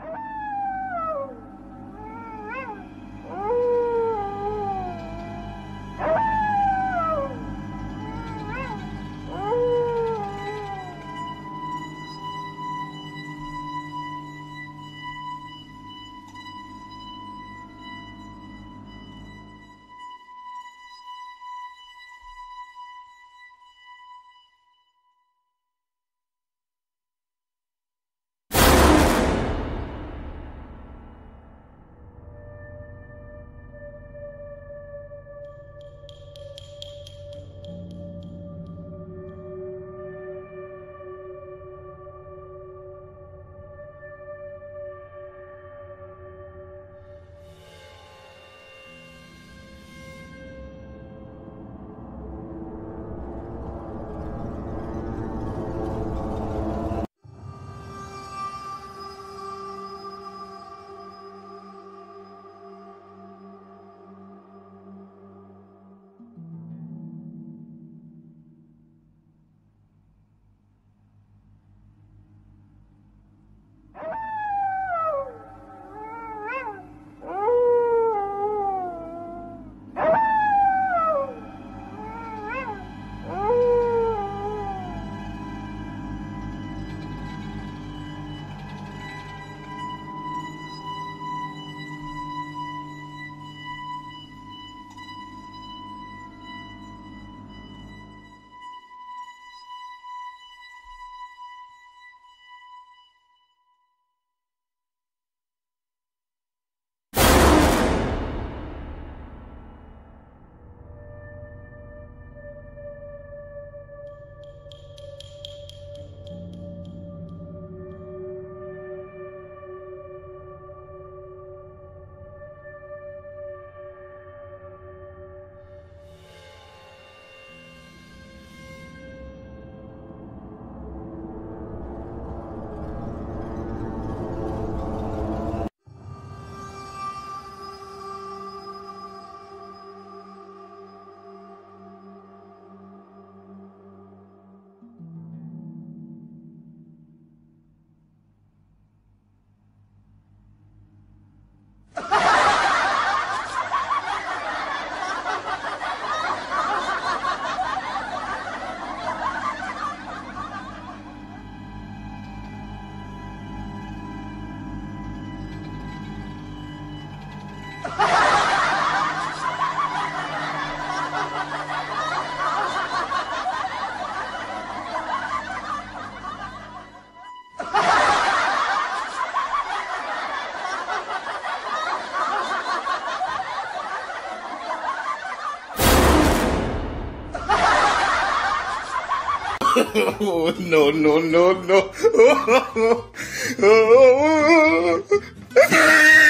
Hello! No, no, no, no.